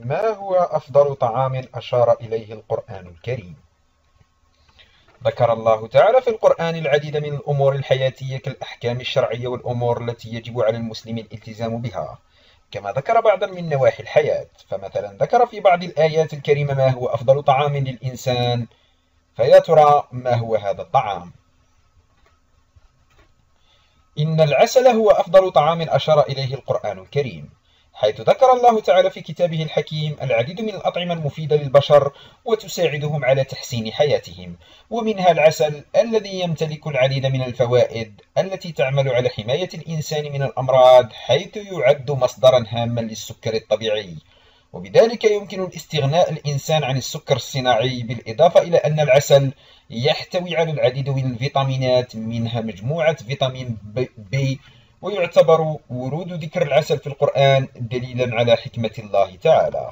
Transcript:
ما هو أفضل طعام أشار إليه القرآن الكريم؟ ذكر الله تعالى في القرآن العديد من الأمور الحياتية كالأحكام الشرعية والأمور التي يجب على المسلم الالتزام بها كما ذكر بعضا من نواحي الحياة. فمثلا ذكر في بعض الآيات الكريمة ما هو أفضل طعام للإنسان فيا ترى ما هو هذا الطعام؟ إن العسل هو أفضل طعام أشار إليه القرآن الكريم. حيث ذكر الله تعالى في كتابه الحكيم العديد من الأطعمة المفيدة للبشر وتساعدهم على تحسين حياتهم. ومنها العسل الذي يمتلك العديد من الفوائد التي تعمل على حماية الإنسان من الأمراض حيث يعد مصدرا هاما للسكر الطبيعي. وبذلك يمكن الاستغناء الإنسان عن السكر الصناعي بالإضافة إلى أن العسل يحتوي على العديد من الفيتامينات منها مجموعة فيتامين بي ويعتبر ورود ذكر العسل في القرآن دليلا على حكمة الله تعالى.